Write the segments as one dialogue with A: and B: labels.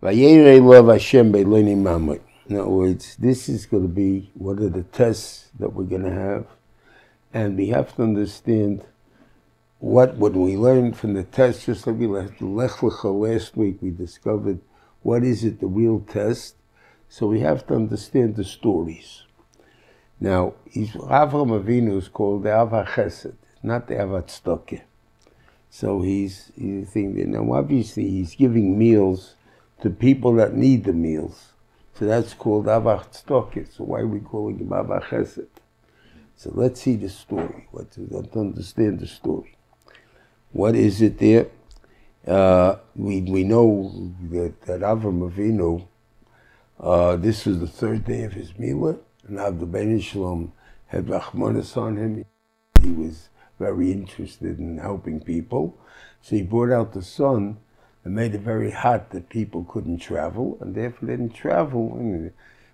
A: In other words, this is going to be one of the tests that we're going to have. And we have to understand what, when we learned from the test, just like we left Lech Lecha last week, we discovered what is it, the real test. So we have to understand the stories. Now, Avram Avinu is called the Ava Chesed, not the Ava Tzedakah. So he's, he's thinking, now obviously he's giving meals to people that need the meals. So that's called Avach Tzedakah. So why are we calling him Avach Chesed? So let's see the story. What to, to understand the story. What is it there? Uh, we, we know that, that Avram Avinu, uh, this was the third day of his Milah, and Avdu Ben Shalom had Rachmanis on him. He was very interested in helping people. So he brought out the sun and made it very hot that people couldn't travel, and therefore they didn't travel.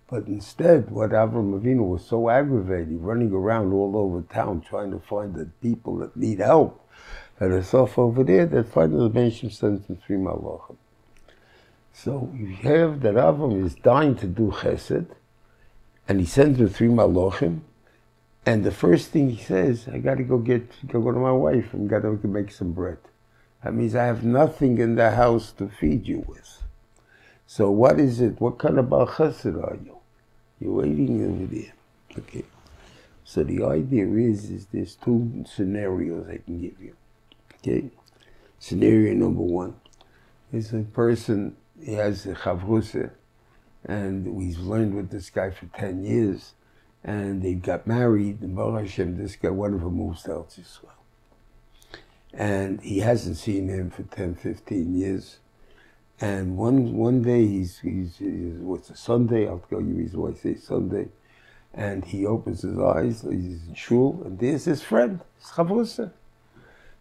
A: But instead, what Avram Avinu was so aggravated, running around all over town trying to find the people that need help, that are off over there, that finally the Benishim sends them three malachim. So you have that Avram is dying to do chesed, and he sends them three malachim, and the first thing he says, I got to go get, go to my wife and got to make some bread. That means I have nothing in the house to feed you with. So what is it? What kind of Baal Chesed are you? You're waiting over there. Okay. So the idea is, is there's two scenarios I can give you. Okay. Scenario number one is a person, he has a chavrusa, and we've learned with this guy for 10 years, and they got married, and Baruch Hashem, this guy, one of them moves to Eretz Yisrael and he hasn't seen him for 10, 15 years. And one one day he's he's, he's what's a Sunday? I'll tell you his wife say Sunday, and he opens his eyes. He's in shul, and there's his friend, Chavrusa.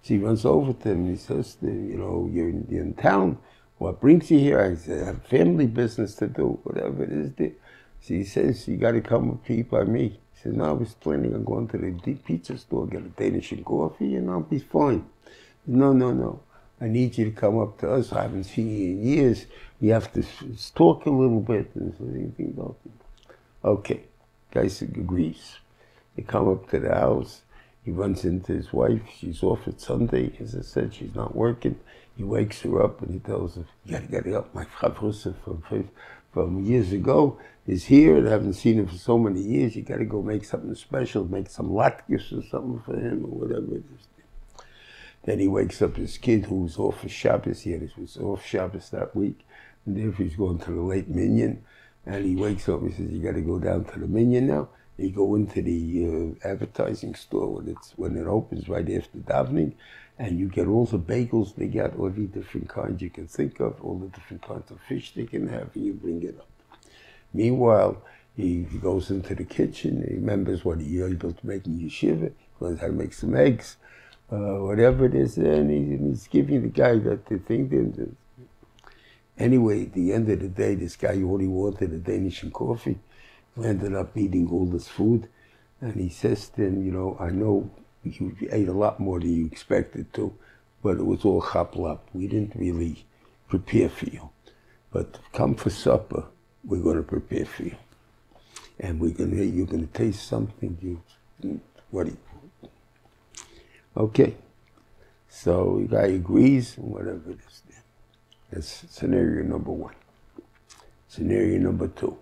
A: She runs over to him. and He says, to him, "You know, you're in, you're in town. What brings you here?" I said, "I have family business to do, whatever it is." There. So he says, "You got to come and eat by me." Said, "No, I was planning on going to the pizza store, get a Danish and coffee, and I'll be fine." No, no, no. I need you to come up to us. I haven't seen you in years. We have to talk a little bit. And so okay. Guy agrees. They come up to the house. He runs into his wife. She's off at Sunday. As I said, she's not working. He wakes her up and he tells her, You gotta get up. My chavrusa from, from years ago is here and I haven't seen him for so many years. You gotta go make something special, make some latkes or something for him or whatever it is. Then he wakes up his kid who's off for Shabbos. He his off Shabbos that week. And therefore he's going to the late minyan. And he wakes up and he says, you got to go down to the minyan now. You go into the uh, advertising store when, it's, when it opens right after davening. And you get all the bagels they got, all the different kinds you can think of, all the different kinds of fish they can have, and you bring it up. Meanwhile, he, he goes into the kitchen, he remembers what he able to make in yeshiva, he learns how to make some eggs, uh, whatever it is, and, he, and, he's giving the guy that the thing. Then, anyway, at the end of the day, this guy only wanted a Danish and coffee. Ended up eating all this food, and he says to him, you know, I know you ate a lot more than you expected to, but it was all chaplap. We didn't really prepare for you. But come for supper, we're going to prepare for you. And we're going to, you're going to taste something you, what do you, Okay. So the guy agrees and whatever it is. That's scenario number one. Scenario number two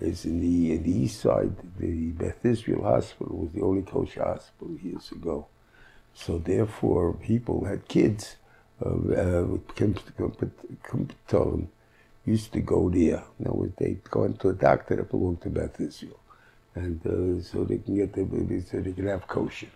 A: is in the, in the east side, the Beth Israel Hospital was the only kosher hospital years ago. So therefore, people had kids uh, uh, with used to go there. Words, they'd go into a doctor that belonged to Beth Israel. And uh, so they can get the, so they can have kosher.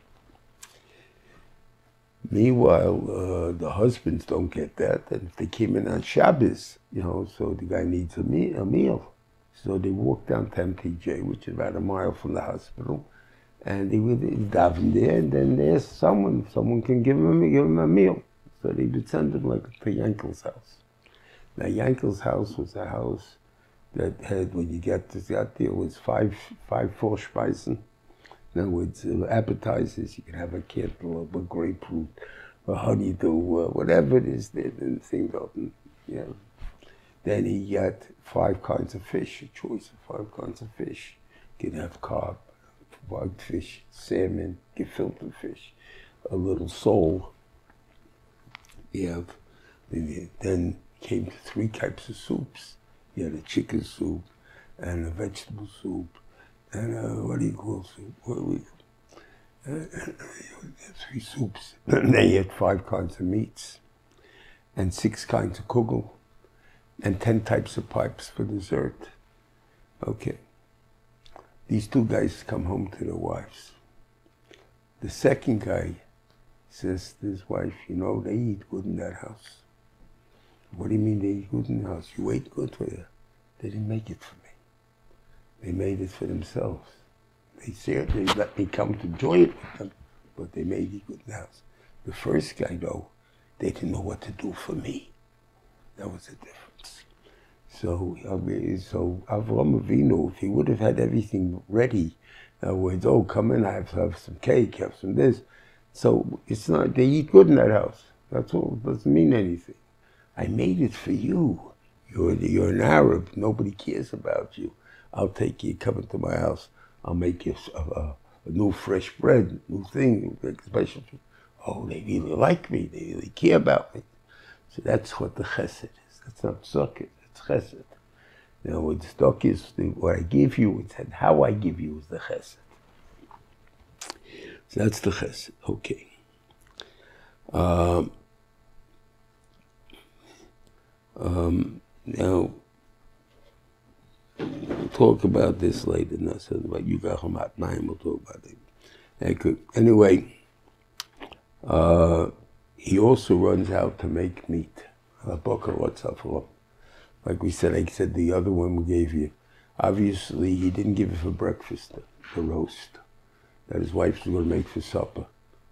A: Meanwhile, uh, the husbands don't get that, and if they came in on Shabbos, you know, so the guy needs a, me- a meal. So they walk down to MTJ, which is about a mile from the hospital, and they would daven there, and then there's someone, someone can give a, give him a meal. So they would send him like to Yankel's house. Now Yankel's house was a house that had, when you get to got there, was five, five Vorspeisen in other words, uh, appetizers, you can have a cantaloupe, a grapefruit, a honeydew, uh, whatever it is, they the thing open. Yeah. Then he had five kinds of fish, a choice of five kinds of fish. You can have carp, whitefish, salmon, gefilte fish, a little sole. You have, then came to three types of soups. You had a chicken soup and a vegetable soup and a, what do you call soup? What we, uh, three soups. You had five kinds of meats and six kinds of kugel and 10 types of pipes for dessert. Okay. These two guys come home to their wives. The second guy says to his wife, you know, they eat good in that house. What do you mean they eat good in the house? You ate good for you. They didn't make it for me. They made it for themselves. They said they let me come to join it with them, but they made it good in the house. The first guy, though, they didn't know what to do for me. That was the difference. So, I mean, so Avram Avinu, if he would have had everything ready, in other words, oh, come in, I have, have some cake, have some this. So it's not, they eat good in that house. That's all. It doesn't mean anything. I made it for you. You're, you're an Arab. Nobody cares about you. I'll take you, come into my house. I'll make you a, a, a new fresh bread, new thing, special. Oh, they really like me. They really care about me. So that's what the chesed is. That's not socket. Chesed. You know, what stock is what I give you, it's how I give you is the chesed. So that's the chesed. Okay. Um, um, now, we'll talk about this later. Not so about you got him at nine. We'll talk about it. Anyway, uh, he also runs out to make meat. Like we said, I said, the other one we gave you. Obviously, he didn't give it for breakfast, the roast that his wife was going to make for supper,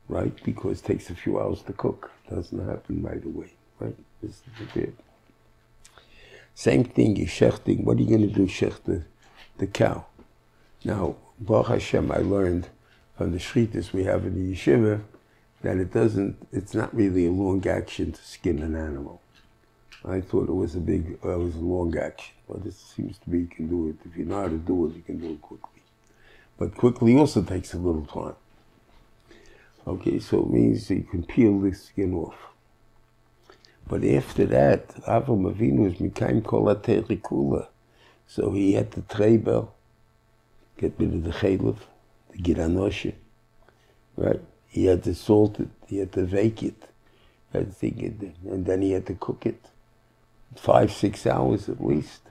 A: right? Because it takes a few hours to cook. Doesn't happen right away, right? This is the bit. Same thing, you shechting. What are you going to do, shech the, the cow? Now, Baruch Hashem, I learned from the shritas we have in the yeshiva that it doesn't, it's not really a long action to skin an animal. I thought it was a big, uh, it was a long action, but it seems to be you can do it. If you know how to do it, you can do it quickly. But quickly also takes a little time. Okay, so it means you can peel the skin off. But after that, Avram Avinu was Mikaim Kol So he had the Trebel, get rid of the chaylev, the gid hanasheh, right? He had to salt it, he had to bake it, had to it, and then he had to cook it. Five, six hours at least,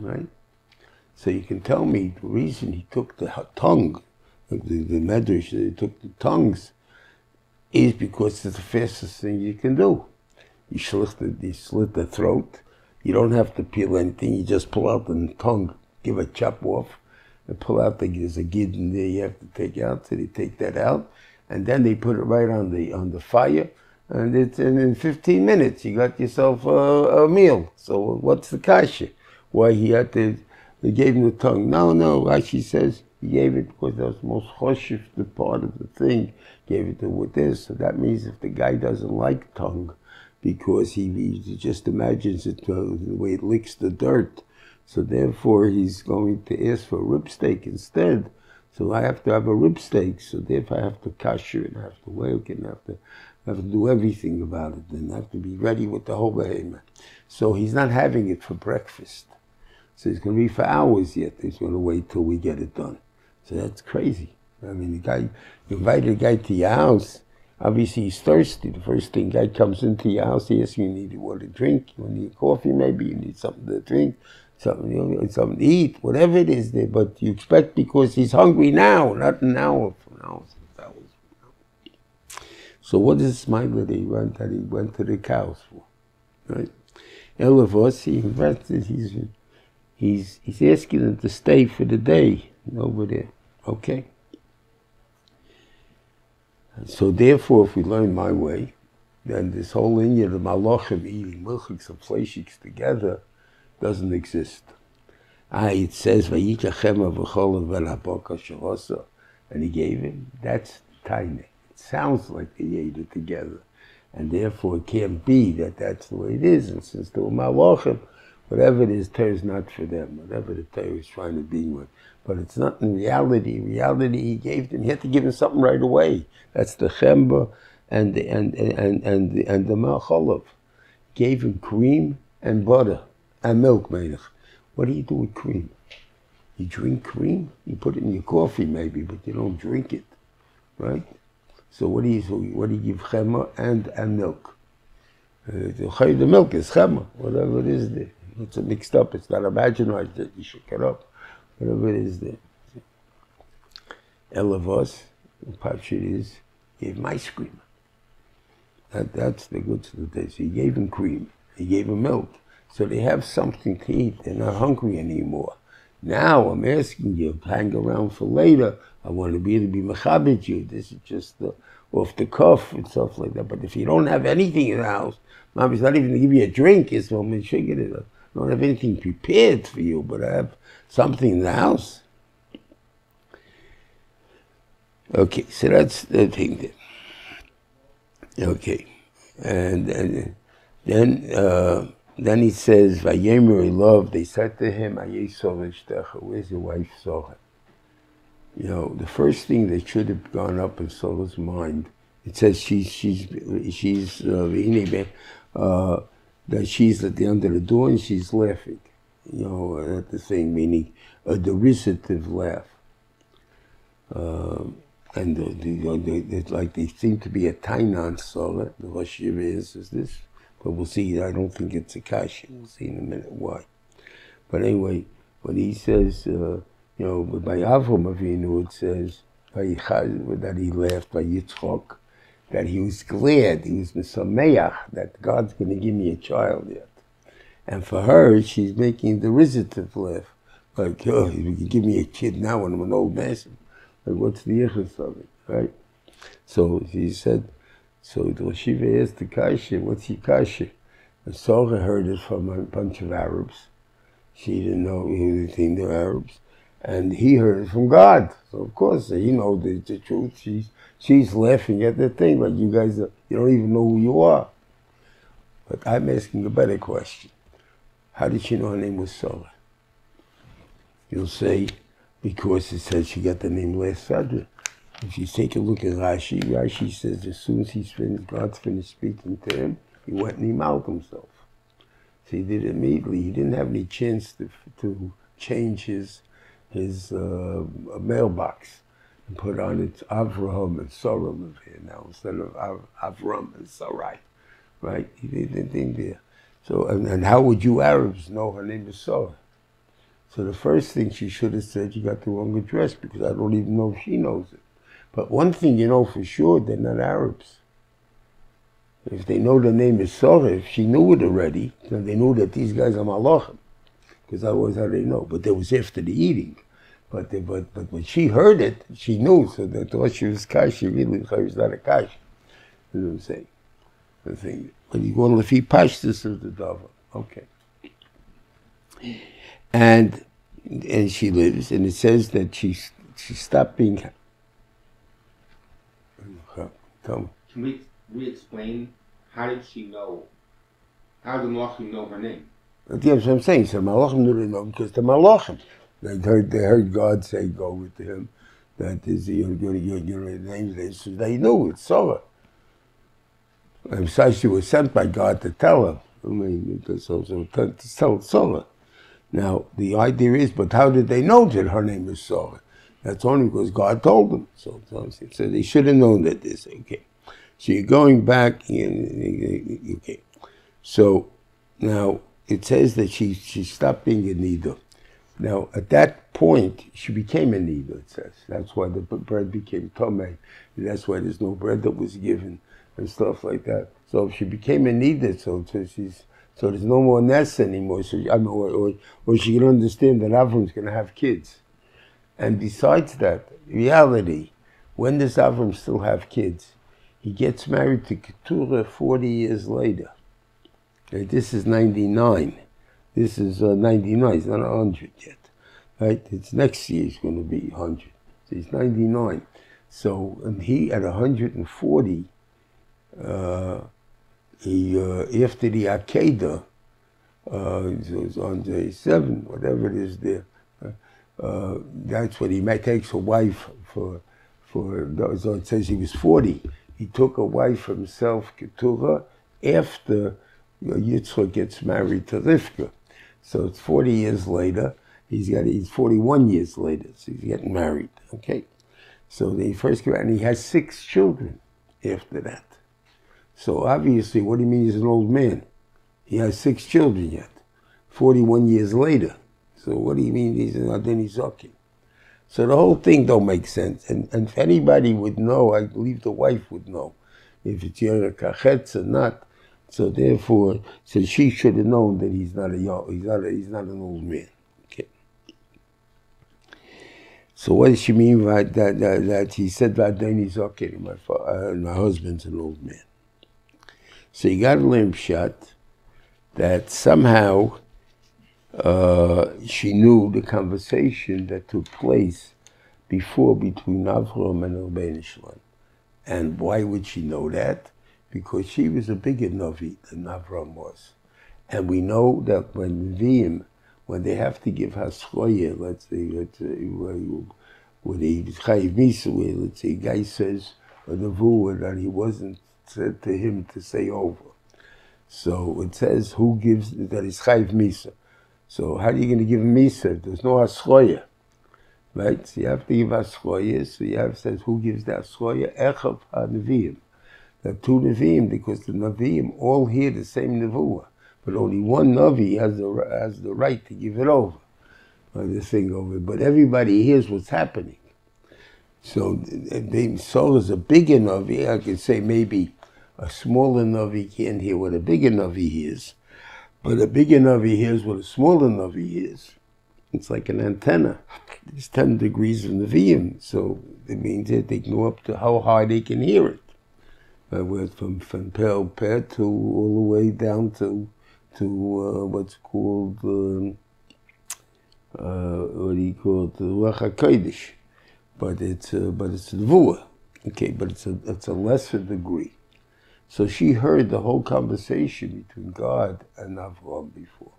A: right? So you can tell me the reason he took the tongue, the, the medrash, he took the tongues, is because it's the fastest thing you can do. You slit the, you slit the throat. You don't have to peel anything. You just pull out the tongue, give a chop off, and pull out the there's a gid in there you have to take out. So they take that out, and then they put it right on the on the fire, and it's and in 15 minutes you got yourself a, a meal. So what's the kasha? Why he had to? They gave him the tongue. No, no. Rashi says he gave it because that was the most choshif, the part of the thing. Gave it to with this. So that means if the guy doesn't like tongue, because he, he just imagines it uh, the way it licks the dirt. So therefore, he's going to ask for a rib steak instead. So I have to have a rib steak. So therefore, I have to kasher and I have to work and I have to have to do everything about it and have to be ready with the whole behemoth. So he's not having it for breakfast. So it's going to be for hours yet. He's going to wait till we get it done. So that's crazy. I mean, the guy, you invite a guy to your house Obviously, he's thirsty. The first thing guy comes into your house, he asks you, you need water to drink, you need coffee maybe, you need something to drink, something, you know, something to eat, whatever it is there. But you expect because he's hungry now, not an hour from now. So what is smile that he went that he went to the cows for? Right? Elavos, he invented, he's, he's, he's asking them to stay for the day over there. Okay? So therefore, if we learn my way, then this whole lineage of malachim eating milchiks and fleishiks together doesn't exist. Ah, it says and he gave him. That's tiny. Sounds like they ate it together, and therefore it can't be that that's the way it is. And since they were malachim, Whatever it is, Torah is not for them. Whatever the Torah is trying to be with. But it's not in reality. In reality, he gave them, he had to give them something right away. That's the chemba and the, and, and, and, the, and the malcholov. Gave him cream and butter and milk, Melech. What do you do with cream? You drink cream, you put it in your coffee maybe, but you don't drink it, right? So what do you so what do you give chema and and milk? Uh, the milk is chema, whatever it is there. It's mixed up. It's not imaginary that you should get up, whatever it is there. Elavos, the Pachit is gave him ice cream. That, that's the goods of the. So he gave him cream. He gave him milk. So they have something to eat. They're not hungry anymore. Now I'm asking you, hang around for later. I want to be to be mechabit you. This is just the, off the cuff and stuff like that. But if you don't have anything in the house, mom not even to give you a drink. It's well, I don't have anything prepared for you, but I have something in the house. Okay, so that's the thing. Okay, and, and then. Uh, then he says, Vayemer love, they said to him, Where's your wife Sorah? You know, the first thing that should have gone up in Sorah's mind, it says she's, she's, she's, uh, uh, that she's at the end of the door and she's laughing. You know, at the thing, meaning a derisive laugh. Uh, and the, the, the, like they seem to be a tainan solar. The Rosh is, is this but we'll see. I don't think it's a kashi. We'll see in a minute why. But anyway, when he says, uh, you know, by Avram Avinu, it says that he laughed by Yitzchok, that he was glad, he was misameach, that God's going to give me a child yet. And for her, she's making the laugh. Like, oh, you can give me a kid now when I'm an old man. Like, what's the yichus of it, right? So he said, so the Shiva asked the Kasha, what's your Kasha? And Sorah heard it from a bunch of Arabs. She didn't know anything to Arabs. And he heard it from God. So of course he knows the, the truth. She's she's laughing at the thing, like you guys are, you don't even know who you are. But I'm asking a better question. How did she know her name was Sorah? You'll say, because it says she got the name last Saturday. If you take a look at Rashi, Rashi says as soon as he's finished, God's finished speaking to him, he went and he mouthed himself. So he did it immediately. He didn't have any chance to, to change his, his uh, mailbox and put on it Avraham and Soram here now instead of Av- Avram and Sarai. Right? He did anything there. So, and, and how would you Arabs know her name is Sarah? So the first thing she should have said, you got the wrong address because I don't even know if she knows it. But one thing you know for sure, they're not Arabs. If they know the name is Sorah, if she knew it already, then they knew that these guys are Malachim. Because otherwise, how they know? But that was after the eating. But, they, but but when she heard it, she knew. So they thought she was Kash, she Really, was not a kashi. You know what I'm saying? The thing. When you go to Lefi Pashtus of the Dava. Okay. And and she lives, and it says that she she stopped being
B: Tell me. Can we re-explain how did she know? How did the Malachim know her name?
A: That's what I'm saying. So Malachim knew the name because the Malachim. They heard, they heard God say, "Go with him." That is, you're going to your name. They, so they knew it's Sarah. And besides, she was sent by God to tell her. I mean, so, so to tell Sarah. Now the idea is, but how did they know that her name is Sarah? That's only because God told them. So, so, they should have known that this. Okay. So you're going back. Okay. So now it says that she she stopped being a niddah. Now at that point she became a niddah. It says that's why the bread became tome. That's why there's no bread that was given and stuff like that. So she became a niddah. So, so she's so there's no more nest anymore. So I mean, or, or, or she can understand that Avram's going to have kids. And besides that, reality, when does Avram still have kids? He gets married to Keturah 40 years later. Okay, this is 99. This is uh, 99. He's not 100 yet. Right? It's next year he's going to be 100. So he's 99. So and he at 140, uh, he, uh, after the Akedah, uh, it's on day seven, whatever it is there. Uh, that's when he takes a wife for, for, so it says he was 40. He took a wife himself, Keturah, after Yitzchak gets married to Rivka. So it's 40 years later. He's got, he's 41 years later, so he's getting married, okay? So he first came out, and he has six children after that. So obviously, what do you mean he's an old man? He has six children yet, 41 years later. So what do you mean he's an Adeni Zokin? So the whole thing don't make sense. And, and if anybody would know, I believe the wife would know, if it's Yera Kachetz or not. So therefore, so she should have known that he's not a he's not a, he's not an old man. Okay. So what does she mean by that? That, that he said Vadeni Zokin, my uh, my husband's an old man. So he got a limp shot that somehow uh, she knew the conversation that took place before between Avram and Elbenishlan. And why would she know that? Because she was a bigger Navi than Avram was. And we know that when Nevi'im, when they have to give Haschloye, let's say, let's say when he was Chayiv Misa, let's say, guy says a Nevuah that he wasn't said to him to say over. So it says who gives that is Chayiv Misa. So how are you going to give Misa? There's no Aschoya. Right? So you have to give Aschoya. So you have says who gives the Aschoya? Echav HaNevi'im. The two Nevi'im, because the Nevi'im all hear the same Nevuah. But only one Navi has the, has the right to give it over. Or the thing over. But everybody hears what's happening. So they saw as a bigger Navi, I could say maybe a smaller Navi can't hear what a bigger Navi hears. But a bigger Navi hears what a smaller Navi hears. It's like an antenna. There's 10 degrees of Nevi'im, so it means that they can go up to how high they can hear it. Uh, went from, from Pel Pet to all the way down to to uh, what's called, um, uh, what do you call it, the HaKodesh. But it's, uh, but it's Nevuah. Okay, but it's a, it's a lesser degree. So she heard the whole conversation between God and Avram before.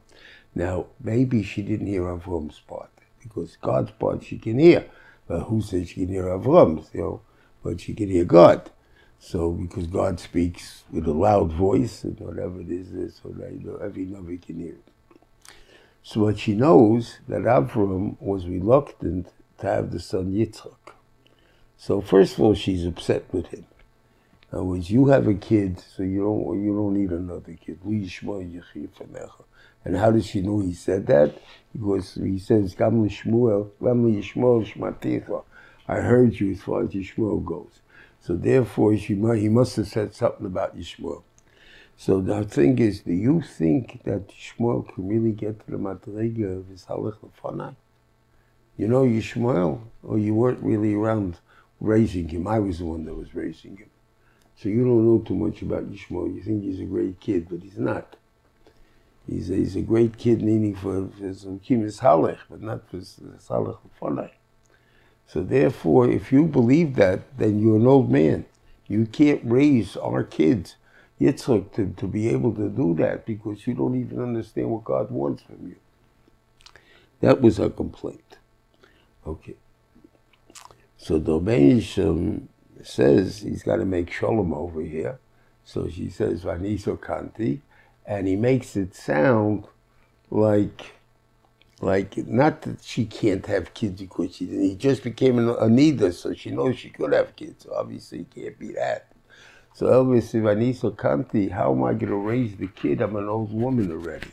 A: Now, maybe she didn't hear Avram's part, because God's part she can hear. But who says she can hear Avram's, you know? But she can hear God. So, because God speaks with a loud voice, and whatever it is, so that you know, every Navi can hear it. So, what she knows that Avram was reluctant to have the son Yitzchak. So, first of all, she's upset with him. In other words, you have a kid, so you don't you don't need another kid. And how does she know he said that? Because he says, Gam Shmuel, Gam Yishmael Shmaticha. I heard you as far as Yishmael goes. So therefore, she he must have said something about Yishmael. So the thing is, do you think that Yishmael can really get to the Madrega of his Halach Lefanai? You know Yishmael, or you weren't really around raising him. I was the one that was raising him. So you don't know too much about Yishmael. You think he's a great kid, but he's not. He's a, he's a great kid needing for, some kimis halech, but not for salech fonai. So therefore, if you believe that, then you're an old man. You can't raise our kids, Yitzchak, to, to be able to do that because you don't even understand what God wants from you. That was her complaint. Okay. So the um, says he's got to make shalom over here. So she says Vaniso Kanti, and he makes it sound like like not that she can't have kids because she he just became an Anida, so she knows she could have kids. So obviously, it can't be that. So Elvis Vaniso Kanti, how am I going to raise the kid? I'm an old woman already.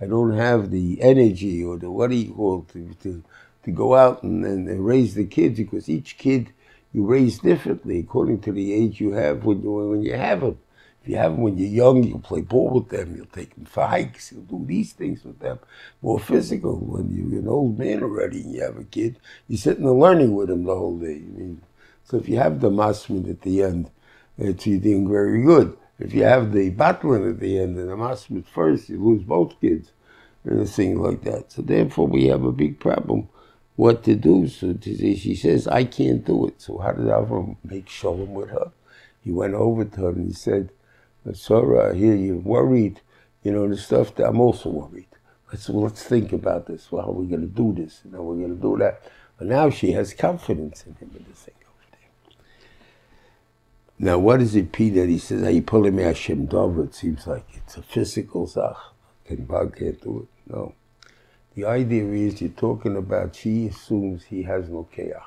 A: I don't have the energy or the what do you call to to, to go out and, and raise the kids because each kid you raise differently according to the age you have when you, when you have them. If you have them when you're young, you'll play ball with them, you'll take them for hikes, you'll do these things with them. More physical. When you're an old man already and you have a kid, you're sitting and learning with them the whole day. I mean, so if you have the masmin at the end, it's you're doing very good. If you have the battling at the end and the masmin first, you lose both kids and a thing like that. So therefore, we have a big problem what to do. So she says, I can't do it. So how did Avram make shalom with her? He went over to her and he said, Sarah, here you're worried You know, the stuff that I'm also worried. Let's let's think about this. Well, how are we going to do this? And how are we going to do that? But now she has confidence in him in the thing over there. Now, what is it, P, that he says, Are you pulling me Hashem Dov? It seems like it's a physical zach. Can Bog can't do it? No. The idea is you're talking about she assumes he has no keach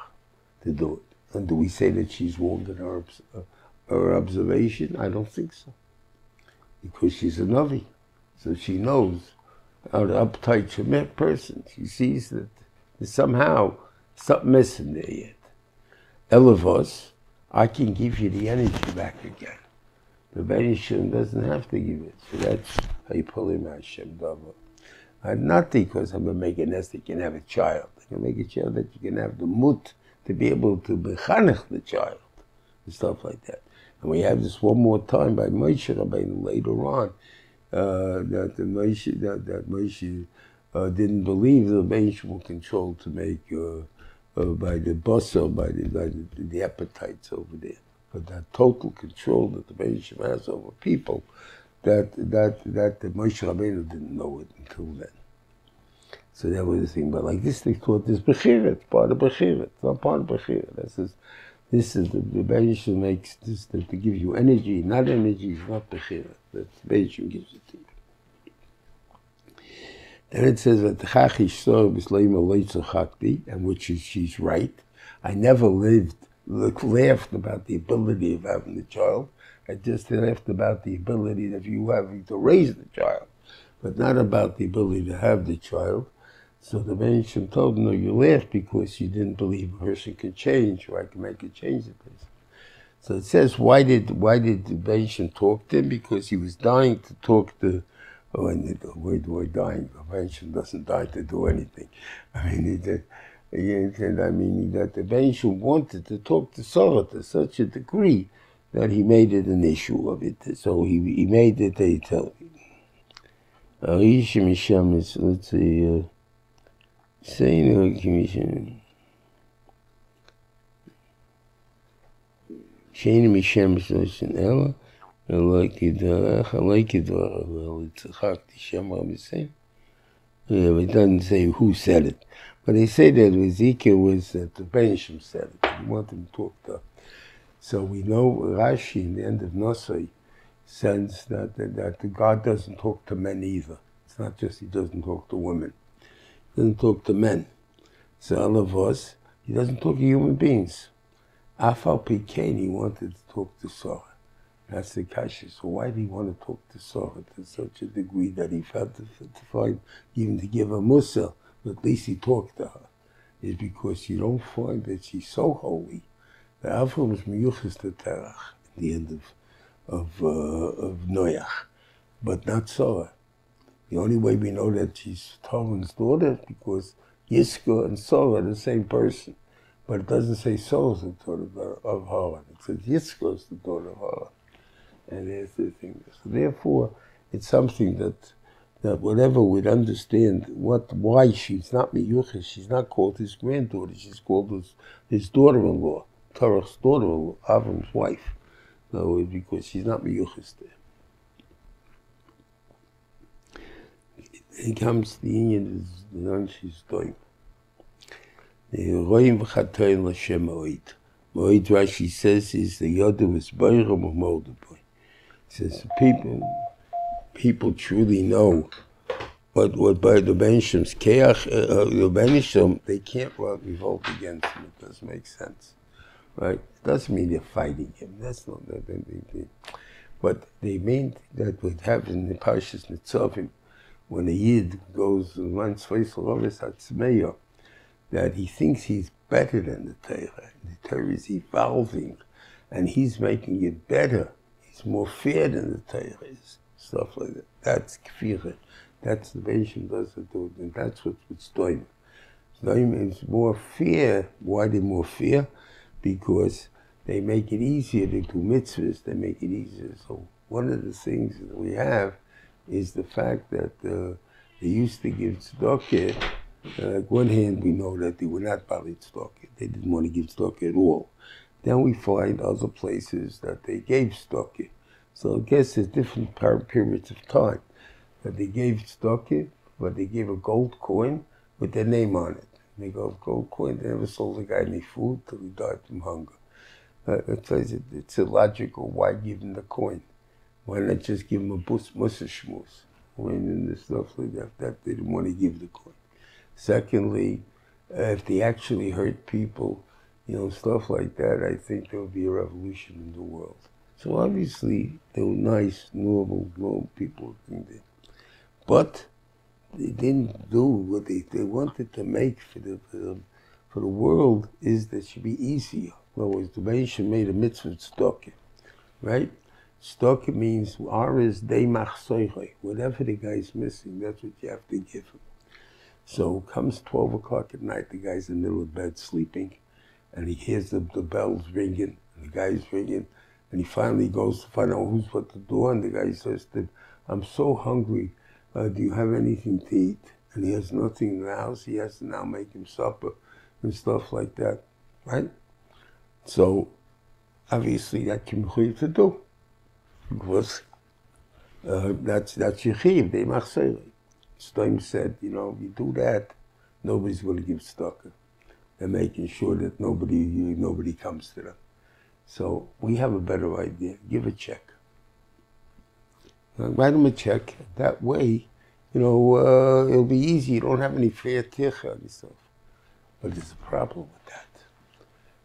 A: to do it. And do we say that she's wrong in her, uh, her observation? I don't think so. Because she's a Navi. So she knows how the uptight person. She sees that there's somehow something missing there yet. Elavos, I can give you the energy back again. The Benishim doesn't have to give it. So that's how you pull him out, Shem. And not because I'm going to make a nest that can have a child. Going to make a child that you can have the mut to be able to bechanech the child and stuff like that. And we have this one more time by Moshe Rabbeinu later on uh, that the Moshe that that Moshe uh, didn't believe the Moshe will control to make uh, uh, by the bustle by the by the, the, appetites over there, but that total control that the Moshe has over people, that that that the Moshe Rabbeinu didn't know it until then. So that was the thing. But like this, they thought this Bechirit, part of Bechirit. It's not part of Bechirit. This is, this is the, the Beishim makes this to, to give you energy. Not energy is not Bechirit. That Beishim gives it to you. Then it says that the and which is she's right. I never lived, laughed about the ability of having the child. I just laughed about the ability of you having to raise the child, but not about the ability to have the child. So the Benishim told him, no, you laughed because you didn't believe a person could change, or I can make a change in this. So it says, why did why did the Benishim talk to him? Because he was dying to talk to, oh, and the word word dying. The Benishim doesn't die to do anything. I mean, he did, he said, I mean, that the Benishim wanted to talk to Sarah to such a degree that he made it an issue of it. So he, he made it a tell. Is, let's say, uh, saying commission. שאין משם שלושן אלא, אלא כדרך, אלא כדרך, אלא צחקתי שם רבי It doesn't say who said it. But they say that Ezekiel was that the Benishim said it. He wanted to talk to. So we know Rashi in the end of Nosai says that, that, that God doesn't talk to men either. It's not just he doesn't talk to women Doesn't talk to men. So all of us, he doesn't talk to human beings. Afal Pekain, he wanted to talk to Sarah. That's the kasha. So why did he want to talk to Sarah to such a degree that he felt to, to find, even to give her musa, but at least he talked to her? Is because you don't find that she's so holy. The Avram was miyuchas to Terach at the end of of uh, of Noach, but not Sarah. The only way we know that she's Tolman's daughter is because Yiska and Sol are the same person. But it doesn't say Sol is the daughter of Haran. It says Yiska is the daughter of Haran. And there's the thing. So therefore, it's something that that whatever would understand what why she's not Miyuchas, she's not called his granddaughter, she's called his, his daughter-in-law, Tarach's daughter-in-law, Avram's wife. No, because she's not Miyuchas there. Comes to the Indian is the Nanshis doing. The Roim Chatoin Lashem Moed. Moed Rashi says is the Yodim is Boiram of Moldaboy. Says people people truly know what what by the Benishim's Keach, uh, uh, the Benishim, they can't revolt against him. It doesn't make sense. Right? It doesn't mean they're fighting him. That's not that. They, they, but they mean that what happens in the Parshas Nitzavim, when a Yid goes once Atzmeya, that he thinks he's better than the Torah. The Torah is evolving, and he's making it better. He's more fair than the Torah is. Stuff like that. That's kfirah. That's the Benishim does it, and that's what it's doing. Doim is more fear. Why they more fear? Because they make it easier to do mitzvahs. They make it easier. So one of the things that we have is the fact that uh, they used to give tzedakah. Uh, one hand, we know that they were not bali tzedakah. They didn't want to give tzedakah at all. Then we find other places that they gave tzedakah. So I guess there's different periods of time. that they gave Stockit, but they gave a gold coin with their name on it. They go, gold coin, they never sold the guy any food till he died from hunger. Uh, it it, it's illogical. Why give him the coin? Why not just give him a bus shmuz? When the stuff like that, that they didn't want to give the coin. Secondly, uh, if they actually hurt people, you know, stuff like that, I think there will be a revolution in the world. So obviously, they were nice, normal, normal people. But they didn't do what they, they wanted to make for the, for the, for the world is that it should be easier. In other words, the Meshach made a mitzvah tzedakah, right? Tzedakah means R is de Whatever the guy's missing, that's what you have to give him. So comes 12 o'clock at night, the guy's in the middle of bed sleeping, and he hears the, the bells ringing, and the guy's ringing, and he finally goes to find out who's at the door, and the guy says to him, I'm so hungry, uh, do you have anything to eat? And he has nothing in the house, he has to now make him supper and stuff like that, right? So, obviously that can be to do, because uh, that's, that's Yechiv, they machseri. Stein said, you know, you do that, nobody's going to give stucker. They're making sure that nobody, nobody comes to them. So we have a better idea. Give a check. Write them a check. That way, you know, uh, it'll be easy. You don't have any fear ticha and stuff. But there's a problem with that.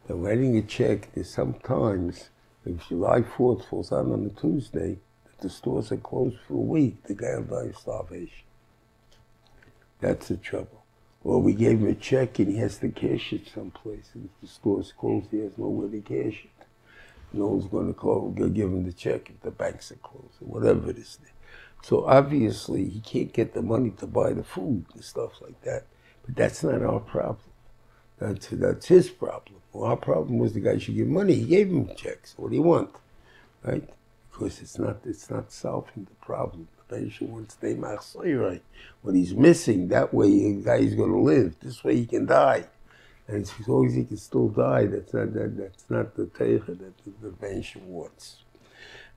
A: The writing a check, there's sometimes, if July 4th falls out on a Tuesday, that the stores are closed for a week, the guy will die of starvation. That's the trouble. Or we gave him a check and he has to cash it someplace. And if the store's closed, he has nowhere to cash it no one's going to call, give him the check if the banks are closed or whatever it is. So obviously he can't get the money to buy the food and stuff like that. But that's not our problem. That's that's his problem. Well, our problem was the guy should give money. He gave him checks. What do you want, right? Because it's not it's not solving the problem. The patient wants to right. What he's missing that way, the guy's going to live. This way he can die. And as long as he can still die, that's not, that, that's not the teicha that the, Bench wants.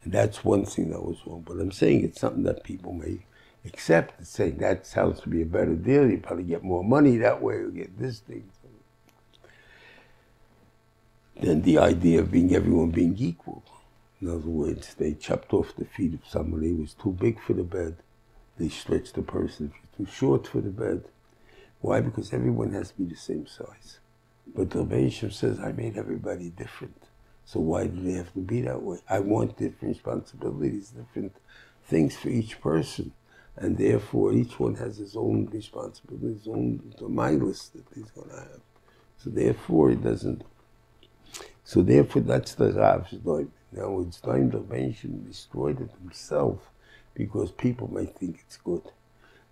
A: And that's one thing that was wrong. But I'm saying it's something that people may accept. It's saying that sounds to be a better deal. You probably get more money that way, or get this thing. Then the idea of being everyone being equal. In other words, they chopped off the feet of somebody who was too big for the bed. They stretched the person too short for the bed. Why? Because everyone has to be the same size. But the Rebbeinu says, I made everybody different. So why do they have to be that way? I want different responsibilities, different things for each person. And therefore, each one has his own responsibilities, his own my list that he's going to have. So therefore, it doesn't. So therefore, that's the Rav's doim. Now, it's time the Rebbeinu destroyed it himself because people might think it's good.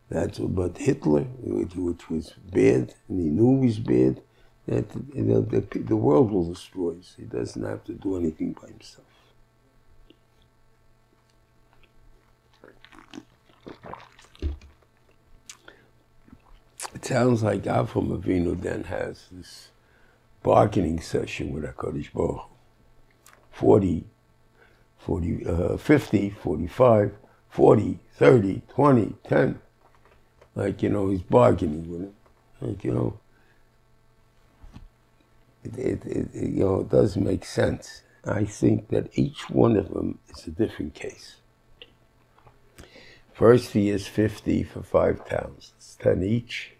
A: That's but Hitler, which, which was bad, and he knew he was bad, that you know, the, the world will destroy. So he doesn't have to do anything by himself. It sounds like Avram Avinu then has this bargaining session with HaKadosh Baruch 40, 40 uh, 50, 45, 40, 30, 20, 10. Like, you know, he's bargaining with him. Like, you know, it, it, it, you know, it does make sense. I think that each one of them is a different case. First, he is 50 for five towns. It's 10 each.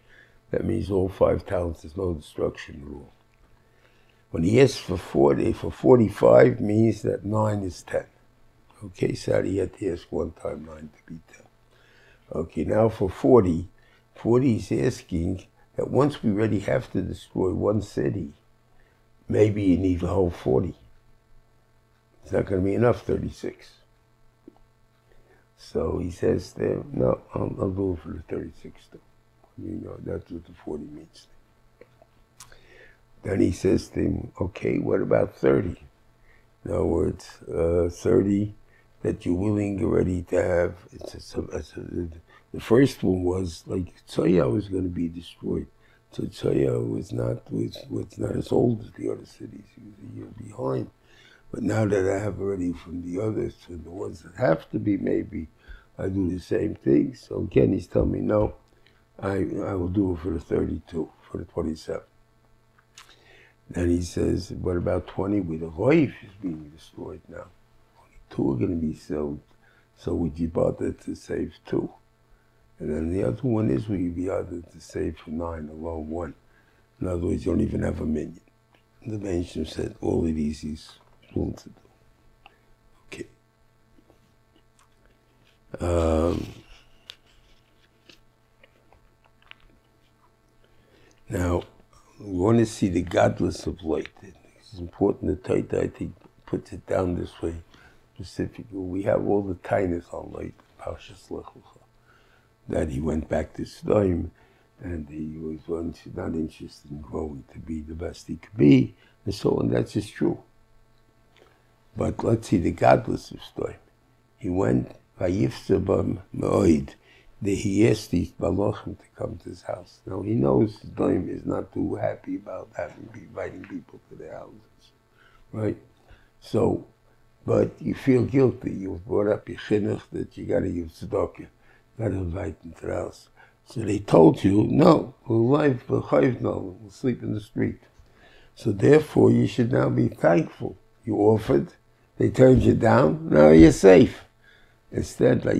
A: That means all five towns, there's no destruction rule. When he asks for 40, for 45 means that 9 is 10. Okay, so he had to ask one time 9 to be 10. Okay, now for 40, 40 is asking that once we already have to destroy one city, maybe you need the whole 40. It's not going to be enough 36. So he says there, no, I'll, I'll do it for the 36 though. You know, that's what the 40 means. Then he says to him, okay, what about 30? In other words, uh, 30 that you're willing already to have. It's a, it's a, the first one was like Tzoya was going to be destroyed. So Tzoya was not was, was not as old as the other cities. He was a year behind. But now that I have already from the others to the ones that have to be maybe I do the same thing. So again, he's telling me, no, I, I will do it for the 32, for the 27. Then he says, what about 20 with the life is being destroyed now? Only two are going to be sold. So would you bother to save two? And then the other one is, will you be able to save for nine alone one? In other words, you don't even have a minyan. The Benjamin said, all of these he's willing to do. Okay. Um, now, we want to see the gadlus of Lot. It's important that Taita, I think, puts it down this way specifically. We have all the kindness on Lot, that he went back to Sdoim and he was not interested in growing to be the best he could be, and so on. That's just true. But let's see the gadlus of Sdoim. He went, Vayifzabam Me'oid, he asked these Malachim to come to his house. Now he knows Sdoim is not too happy about having inviting people to their houses, right? So, but you feel guilty. You've brought up your chinuch that you got to give tzedakah, got to invite them to the house. So they told you, no, we'll live, we'll no, we'll sleep in the street. So therefore, you should now be thankful. You offered, they turned you down, now you're safe. Instead, like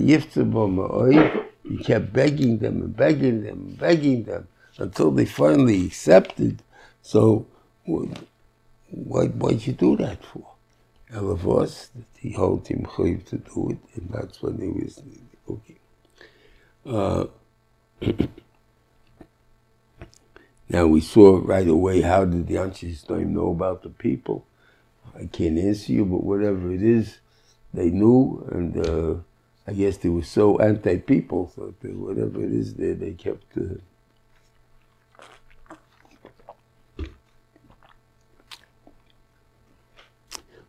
A: you kept begging them and begging them and begging them until they finally accepted. So, why, why'd you do that for? Elavos, he held him chayiv to do it, and that's when he was okay. Uh, now we saw right away how did the Anshe know about the people. I can't answer you, but whatever it is, they knew, and uh, I guess they were so anti-people, so whatever it is there, they kept. Uh,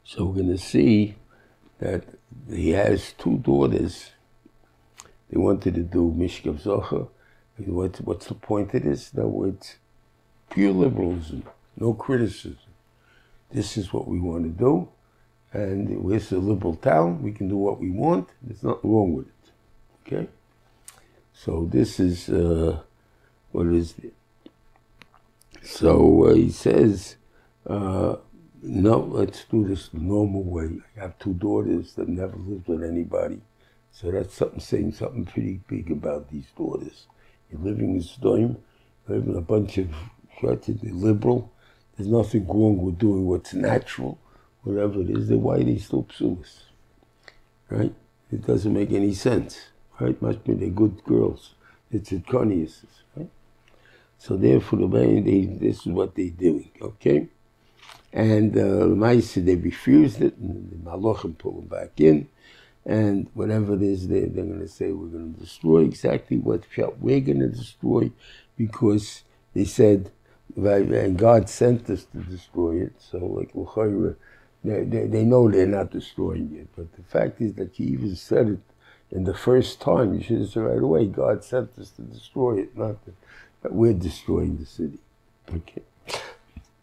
A: so we're going to see that he has two daughters. They wanted to do Mishkav Zachar. What, what's the point of this? No, it's pure liberalism, no criticism. This is what we want to do, and we're a liberal town. We can do what we want. There's nothing wrong with it. Okay? So this is, uh, what is it? So uh, he says, uh, no, let's do this the normal way. I have two daughters that never lived with anybody. So that's something saying something pretty big about these daughters. You're living in Sdoim, living a bunch of shorted, liberal. There's nothing wrong with doing what's natural, whatever it is. Then why they still psumas? Right? It doesn't make any sense. Right? Must be they're good girls. It's a right? So therefore, the they, this is what they're doing. Okay? And uh, Maisa, they refused it, and the Malachim pull them back in and whatever it is, they, they're going to say we're going to destroy exactly what we're going to destroy because they said, and God sent us to destroy it. So, like, they, they, they know they're not destroying it. But the fact is that you even said it in the first time. You should have said right away, God sent us to destroy it, not that, that we're destroying the city. Okay.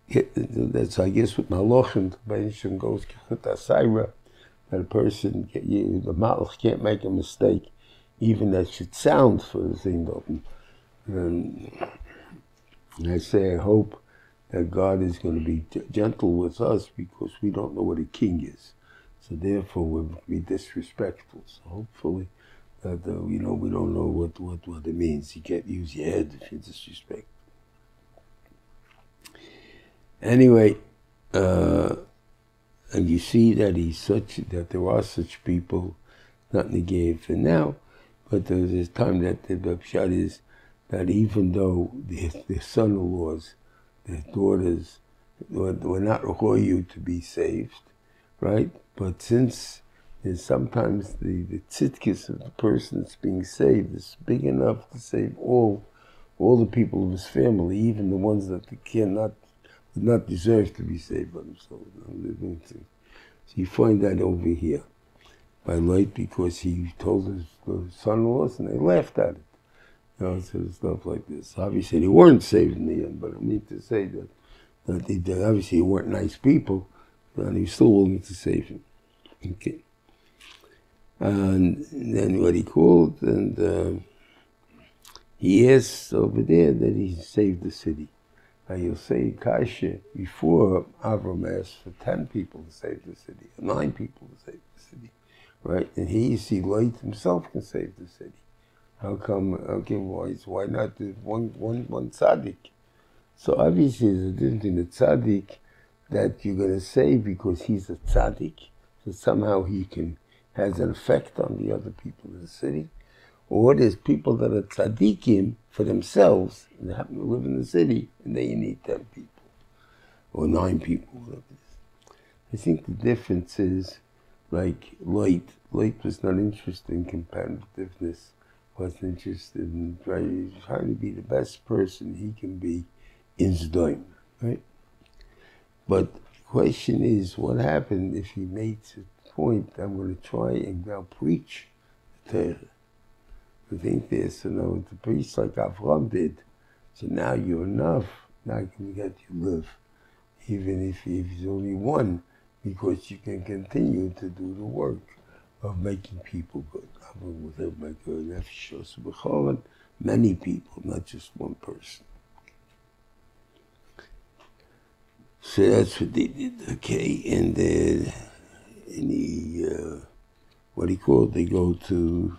A: Yeah, that's, I guess, what Malachim, the goes, that a person, the malach can't make a mistake, even that should sound for the thing. And um, I say, I hope that God is going to be gentle with us because we don't know what a king is. So therefore, we'll be disrespectful. So hopefully, that uh, you know we don't know what, what, what it means. You can't use your head if you disrespect. Anyway, uh, and you see that he's such that there are such people, not in negated for now, but there's this time that the Pshat is that even though the, their son-in-laws, their daughters, were, not you to be saved, right? But since sometimes the, the tzidkis of the person that's being saved is big enough to save all all the people of his family, even the ones that cannot would not deserve to be saved by themselves. So you find that over here by Lot because he told his son-in-laws and they laughed at it. So stuff like this. Obviously, they weren't saved in the end, but I mean to say that, that they, that obviously weren't nice people, and he still willing to save him. Okay. And then what he called, and uh, he asked over there that he saved the city. Now you'll say Kasha before Avram asked for ten people to save the city, nine people to save the city, right? And you see Lot himself can save the city. How come? Okay, why? Why not one one one tzaddik? So obviously there's a difference in the tzaddik that you're going to save because he's a tzaddik, so somehow he can has an effect on the other people in the city or there's people that are tzaddikim for themselves, and happen to live in the city, and then you need 10 people, or 9 people, whatever it is. I think the difference is, like, Lot. Lot was not interested in competitiveness, wasn't interested in trying, trying to be the best person he can be in Zdom, right? But the question is, what happened if he made a point, I'm going to try and now preach the Torah to think this, you know, the priest like Avram did. So now you're enough. Now you can get you live, even if, if it's only one, because you can continue to do the work of making people good. Call it many people, not just one person. So that's what they did, okay? And then, any, uh, what do you call it? They go to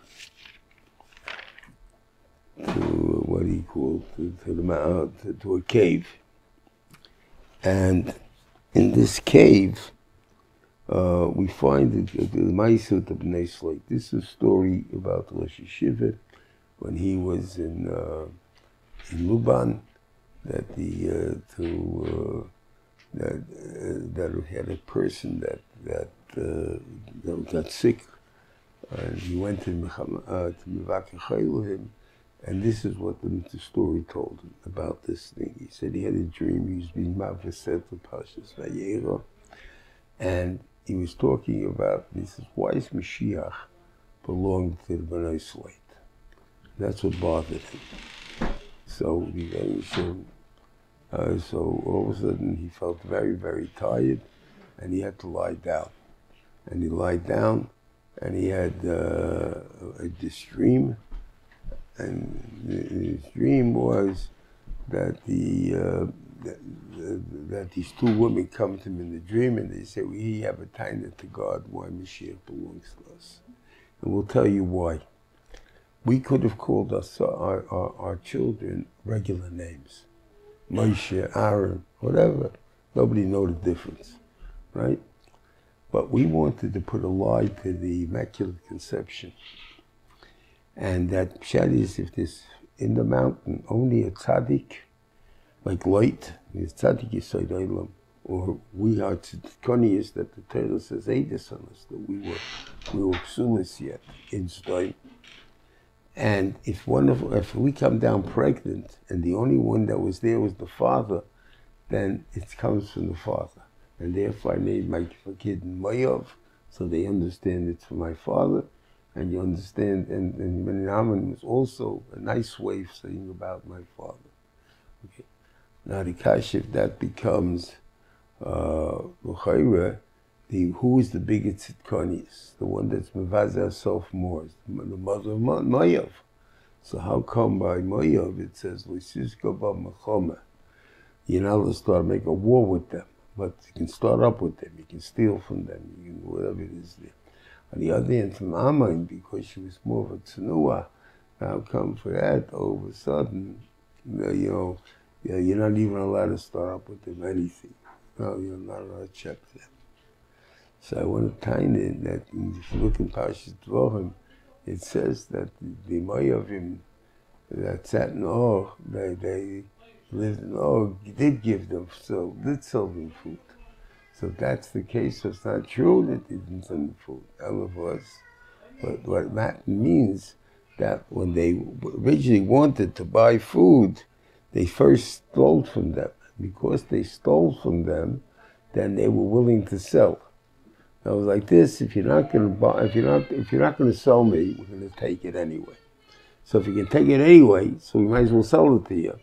A: to what he called to, to the mount, to, to a cave. And in this cave, uh, we find the, the Maisut of Bnei Slate. This is a story about Rosh Yeshiva when he was in uh, in Luban, that the uh, to uh, that uh, that had a person that that, uh, that got sick, and he went to uh, to him and this is what the, the, story told him about this thing. He said he had a dream. He was being Mavaset to Pashas Vayera. And he was talking about, he says, why is Mashiach belong to the Bnei Slate? That's what bothered him. So he said, uh, so all of a sudden he felt very, very tired and he had to lie down. And he lied down and he had uh, this dream and his dream was that the uh, that, that, these two women come to him in the dream and they say, We have a time to God why Mashiach belongs to us. And we'll tell you why. We could have called us our, our, our children regular names. Moshe, Aaron, whatever. Nobody know the difference, right? But we wanted to put a lie to the Immaculate Conception. And that pshat is if there's in the mountain only a tzaddik, like Lot, is tzaddik yisoid olam, or we are tzidkonius that the Torah says Eidus on us, that we were we were ksulis yet in Sdoim. And if one of if we come down pregnant and the only one that was there was the father, then it comes from the father. And therefore I named my kid Moav, so they understand it's from my father and you understand, and, and Meninaman is also a nice way of saying about my father. Okay. Now the kashif that becomes uh, the who is the biggest tzidkonius, the one that's mevaza herself more, the mother of Moav. So how come by Moav it says Lysiska Machoma? You're not allowed to start make a war with them, but you can start up with them. You can steal from them. You can whatever it is there. On the other hand, from Ammon, because she was more of a tsunua, how come for that, all of a sudden, you know, you're not even allowed to start up with them anything. No, you're not allowed to check them. So I want to tie in that if you look in Parshas Dvorim, it says that the Moyavim that sat in Or, they, they lived in Or, did give them, so did sell them food. So if that's the case, so it's not true that they didn't send the food. Of us. But what that means that when they originally wanted to buy food, they first stole from them. Because they stole from them, then they were willing to sell. I was like this: if you're not going to buy, if you're not, if you're not going to sell me, we're going to take it anyway. So if you can take it anyway, so we might as well sell it to you.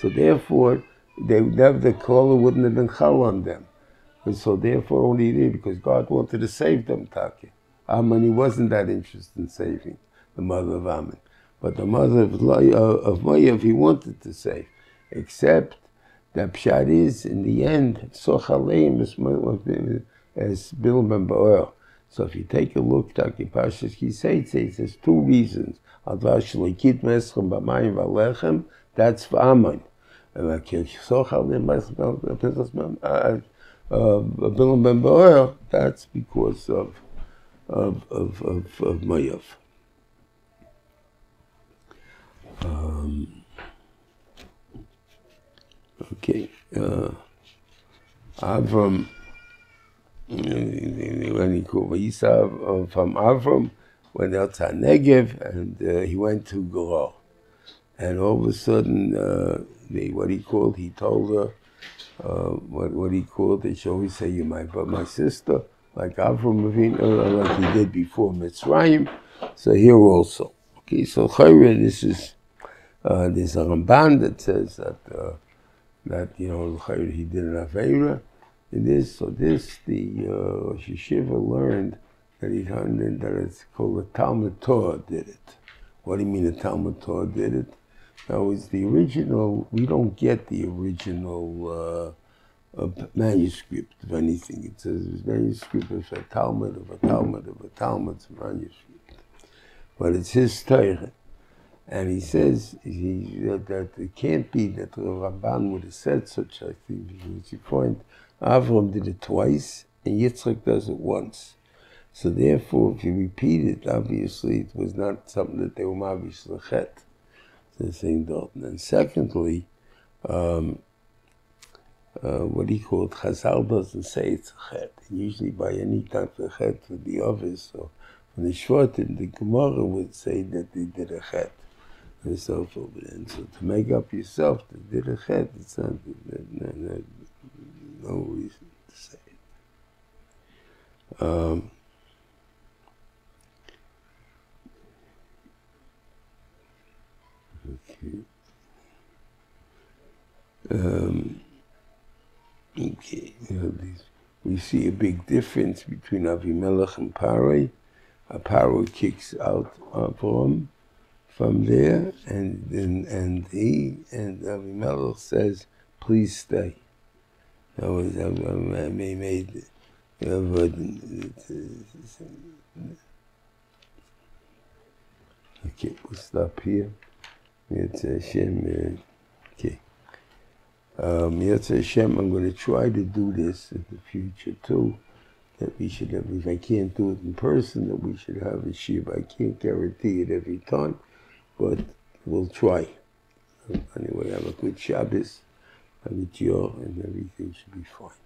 A: So therefore, they never the caller wouldn't have been chal on them. And so therefore only did because God wanted to save them, Taki. Ammon, he wasn't that interested in saving the mother of Ammon. But the mother of, uh, of Moav, he wanted to save. Except that Pshat is, in the end, Sochaleim as Bilam Ba'or. So if you take a look, Taki Pashas Kiseitze, it says two reasons. That's for Ammon. Bilam Ben Ba'or, that's because of, of, of, of, of Moav. Okay. Uh, Avram, when he called Yisav from Avram, went out to Negev and uh, he went to Gerar. And all of a sudden, uh, they, what he called, he told her, uh, what, what he called, they should always say, you my, but my sister, like Avram Avinu, like he did before Mitzrayim. So here also. Okay, so Chayre, this is uh, there's a Ramban that says that uh, that you know he did an avera in this. So this the uh, Yeshiva learned that he learned that it's called the Talmud Torah did it. What do you mean the Talmud Torah did it? Now is the original. We don't get the original. Uh, manuscript of anything. It says it's manuscript of a Talmud, of a Talmud, of a Talmud's manuscript. But it's his Torah. And he says he, that, that, it can't be that the Ramban would have said such a thing because he point Avram did it twice and Yitzchak does it once. So therefore, if you repeat it, obviously it was not something that they were mavish lechet. The same Dalton. And secondly, um, uh, what he called Chazal doesn't say it's a chet. Usually by any type of chet for the office or when the Shvatim, the Gemara would say that they did a chet over there. And so to make up yourself to did a chet, it's not, no, no, no reason to say it. Um, okay. Um, okay, you know, these, we see a big difference between Avimelech and Paray. Paro kicks out Avram, from there, and and, and he and Avimelech says, "Please stay." That was I made. Okay, we'll stop here. Okay. Um, Hashem, I'm going to try to do this in the future too. That we should have, if I can't do it in person, that we should have a shiva. I can't guarantee it every time but we'll try. Anyway, have a good Shabbos, have a Yor, and everything should be fine.